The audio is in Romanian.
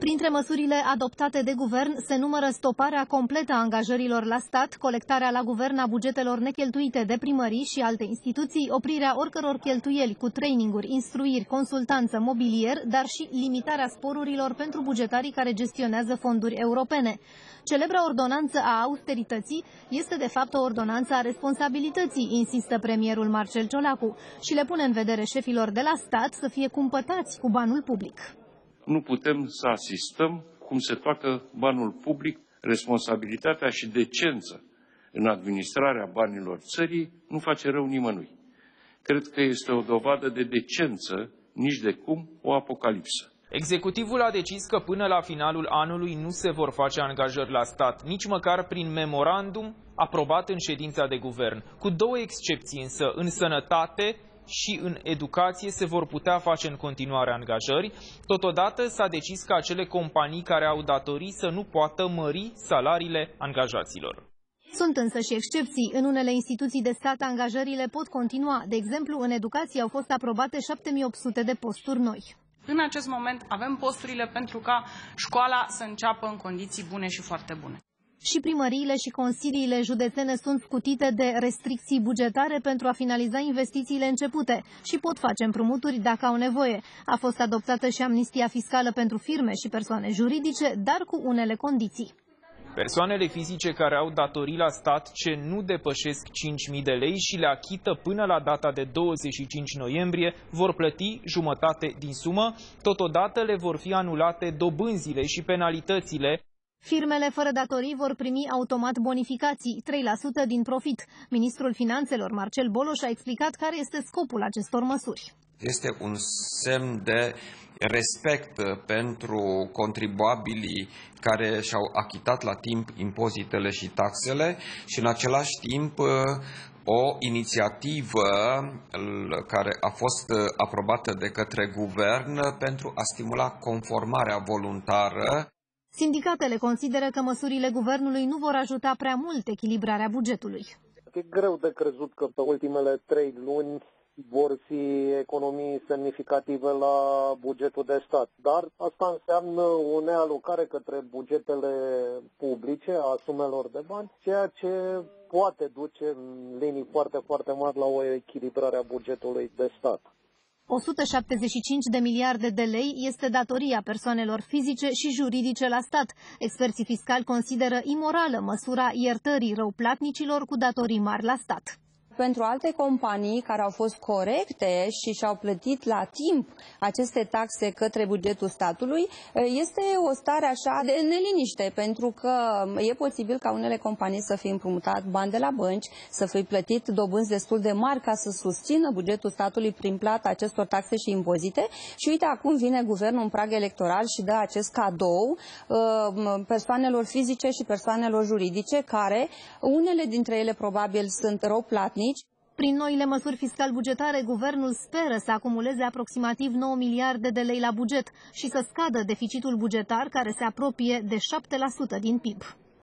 Printre măsurile adoptate de guvern se numără stoparea completă a angajărilor la stat, colectarea la guvern a bugetelor necheltuite de primării și alte instituții, oprirea oricăror cheltuieli cu traininguri, instruiri, consultanță, mobilier, dar și limitarea sporurilor pentru bugetarii care gestionează fonduri europene. Celebra ordonanță a austerității este de fapt o ordonanță a responsabilității, insistă premierul Marcel Ciolacu, și le pune în vedere șefilor de la stat să fie cumpătați cu banul public nu putem să asistăm cum se toacă banul public, responsabilitatea și decență în administrarea banilor țării nu face rău nimănui. Cred că este o dovadă de decență, nici de cum o apocalipsă. Executivul a decis că până la finalul anului nu se vor face angajări la stat, nici măcar prin memorandum aprobat în ședința de guvern, cu două excepții însă, în sănătate și în educație se vor putea face în continuare angajări. Totodată s-a decis ca acele companii care au datorii să nu poată mări salariile angajaților. Sunt însă și excepții. În unele instituții de stat angajările pot continua. De exemplu, în educație au fost aprobate 7800 de posturi noi. În acest moment avem posturile pentru ca școala să înceapă în condiții bune și foarte bune. Și primăriile și consiliile județene sunt scutite de restricții bugetare pentru a finaliza investițiile începute și pot face împrumuturi dacă au nevoie. A fost adoptată și amnistia fiscală pentru firme și persoane juridice, dar cu unele condiții. Persoanele fizice care au datorii la stat ce nu depășesc 5.000 de lei și le achită până la data de 25 noiembrie vor plăti jumătate din sumă. Totodată le vor fi anulate dobânzile și penalitățile Firmele fără datorii vor primi automat bonificații, 3% din profit. Ministrul Finanțelor, Marcel Boloș, a explicat care este scopul acestor măsuri. Este un semn de respect pentru contribuabilii care și-au achitat la timp impozitele și taxele și în același timp o inițiativă care a fost aprobată de către guvern pentru a stimula conformarea voluntară Sindicatele consideră că măsurile guvernului nu vor ajuta prea mult echilibrarea bugetului. E greu de crezut că pe ultimele trei luni vor fi economii semnificative la bugetul de stat. Dar asta înseamnă o nealocare către bugetele publice a sumelor de bani, ceea ce poate duce în linii foarte, foarte mari la o echilibrare a bugetului de stat. 175 de miliarde de lei este datoria persoanelor fizice și juridice la stat. Experții fiscali consideră imorală măsura iertării răuplatnicilor cu datorii mari la stat pentru alte companii care au fost corecte și și-au plătit la timp aceste taxe către bugetul statului, este o stare așa de neliniște, pentru că e posibil ca unele companii să fie împrumutat bani de la bănci, să fie plătit dobânzi destul de mari ca să susțină bugetul statului prin plata acestor taxe și impozite. Și uite, acum vine guvernul în prag electoral și dă acest cadou uh, persoanelor fizice și persoanelor juridice, care unele dintre ele probabil sunt rău platnici, prin noile măsuri fiscal-bugetare, guvernul speră să acumuleze aproximativ 9 miliarde de lei la buget și să scadă deficitul bugetar care se apropie de 7% din PIB.